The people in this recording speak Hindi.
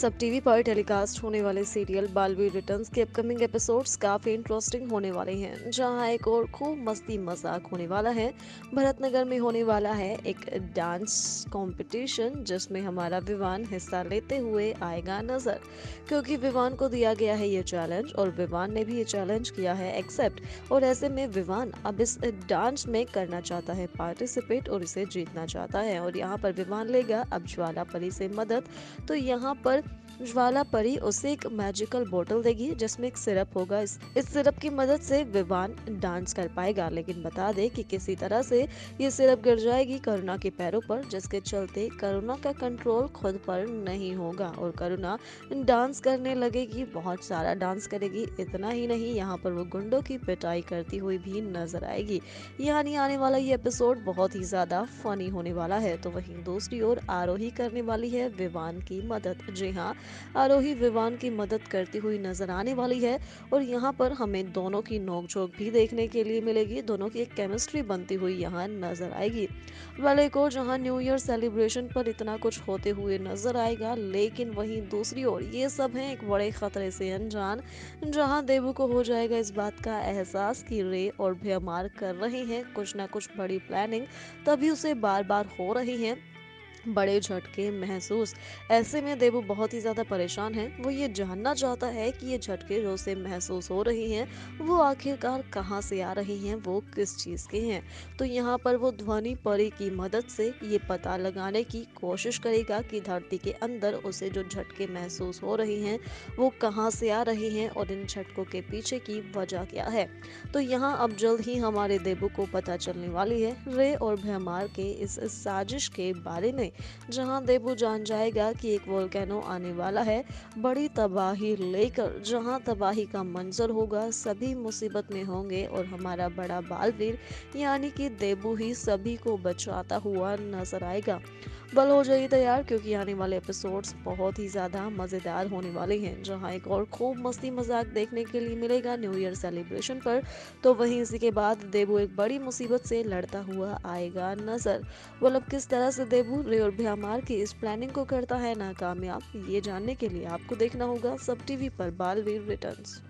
सब टीवी पर टेलीकास्ट होने वाले सीरियल बालवीर रिटर्न्स के अपकमिंग एपिसोड्स काफ़ी इंटरेस्टिंग होने वाले हैं, जहाँ एक और खूब मस्ती मज़ाक होने वाला है। भरतनगर में होने वाला है एक डांस कंपटीशन जिसमें हमारा विवान हिस्सा लेते हुए आएगा नज़र। क्योंकि विवान को दिया गया है ये चैलेंज और विवान ने भी ये चैलेंज किया है एक्सेप्ट और ऐसे में विवान अब इस डांस में करना चाहता है पार्टिसिपेट और इसे जीतना चाहता है। और यहाँ पर विवान लेगा, अब ज्वाला परी से मदद। तो यहाँ पर ज्वाला परी उसे एक मैजिकल बोतल देगी जिसमें एक सिरप होगा। इस, इस सिरप की मदद से विवान डांस कर पाएगा लेकिन बता दे कि किसी तरह से ये सिरप गिर जाएगी करुणा के पैरों पर जिसके चलते करुणा का कंट्रोल खुद पर नहीं होगा और करुणा डांस करने लगेगी बहुत सारा डांस करेगी। इतना ही नहीं यहाँ पर वो गुंडों की पिटाई करती हुई भी नज़र आएगी। यानी आने वाला ये एपिसोड बहुत ही ज़्यादा फनी होने वाला है। तो वहीं दूसरी ओर आरोही करने वाली है विवान की मदद। जी हाँ। आरोही विवान की मदद करती हुई नज़र आने वाली है और यहाँ पर हमें दोनों की नोकझोंक भी देखने के लिए मिलेगी। दोनों की एक केमिस्ट्री बनती हुई यहाँ नज़र आएगी। वाले को जहाँ न्यू ईयर सेलिब्रेशन पर इतना कुछ होते हुए नज़र आएगा, लेकिन वहीं दूसरी ओर ये सब है एक बड़े खतरे से अनजान, जहाँ देवू को हो जाएगा इस बात का एहसास कि रे और भयमार कर रहे हैं। कुछ ना कुछ बड़ी प्लानिंग तभी उसे बार बार हो रही है। बड़े झटके महसूस। ऐसे में देवू बहुत ही ज़्यादा परेशान है। वो ये जानना चाहता है कि ये झटके जो उसे महसूस हो रही हैं, वो आखिरकार कहाँ से आ रही हैं, वो किस चीज़ के हैं? तो यहाँ पर वो ध्वनि परी की मदद से ये पता लगाने की कोशिश करेगा कि धरती के अंदर उसे जो झटके महसूस हो रही हैं, वो कहाँ से आ रही हैं और इन झटकों के पीछे की वजह क्या है? तो यहाँ अब जल्द ही हमारे देवू को पता चलने वाली है, रे और भयमार के इस साजिश के बारे में। जहाँ देबू जान जाएगा कि एक वोल्केनो आने वाला है, बड़ी तबाही लेकर, जहाँ तबाही का मंजर होगा, सभी मुसीबत में होंगे और हमारा बड़ा बालवीर, यानी कि देबू ही सभी को बचाता हुआ नज़र आएगा। बल हो जाइए तैयार, क्योंकि आने वाले एपिसोड्स बहुत ही ज़्यादा मज़ेदार होने वाले हैं। जहाँ एक और खूब मस्ती मज़ाक देखने के लिए मिलेगा न्यू ईयर सेलिब्रेशन पर। तो वहीं इसी के बाद देबू एक बड़ी मुसीबत से लड़ता हुआ आएगा नज़र। मतलब किस तरह से देबू और भ्यामार की इस प्लानिंग को करता है नाकामयाब, ये जानने के लिए आपको देखना होगा सब टीवी पर बालवीर रिटर्न्स